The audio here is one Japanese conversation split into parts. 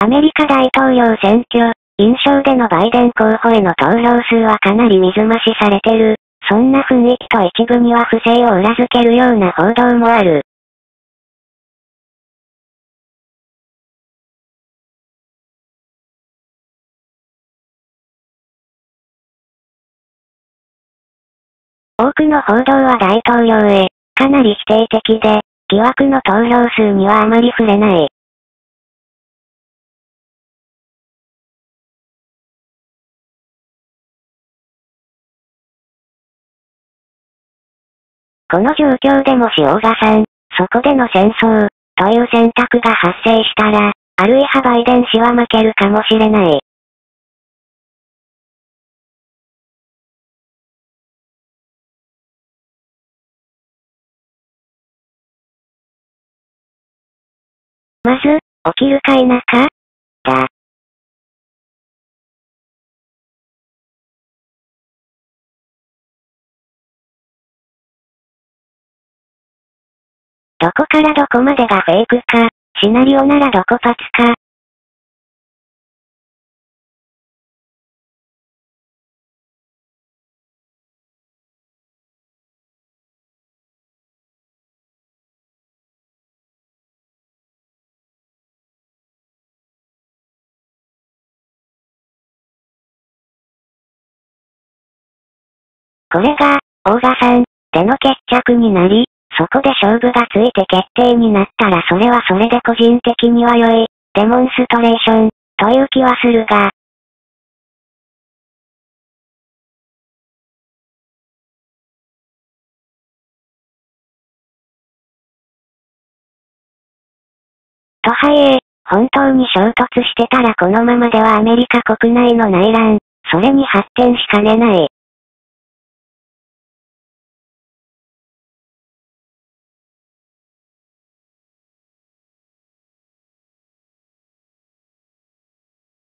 アメリカ大統領選挙、印象でのバイデン候補への投票数はかなり水増しされてる。そんな雰囲気と一部には不正を裏付けるような報道もある。多くの報道は大統領へ、かなり否定的で、疑惑の投票数にはあまり触れない。この状況でもし大賀さん、そこでの戦争、という選択が発生したら、あるいはバイデン氏は負けるかもしれない。まず、起きるか否かどこからどこまでがフェイクか、シナリオならどこパツか、これが、大賀さん、での決着になり、そこで勝負がついて決定になったらそれはそれで個人的には良い、デモンストレーション、という気はするが、とはいえ、本当に衝突してたらこのままではアメリカ国内の内乱、それに発展しかねない。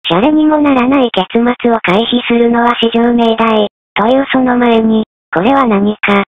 誰にもならない結末を回避するのは至上命題、というその前に、これは何か、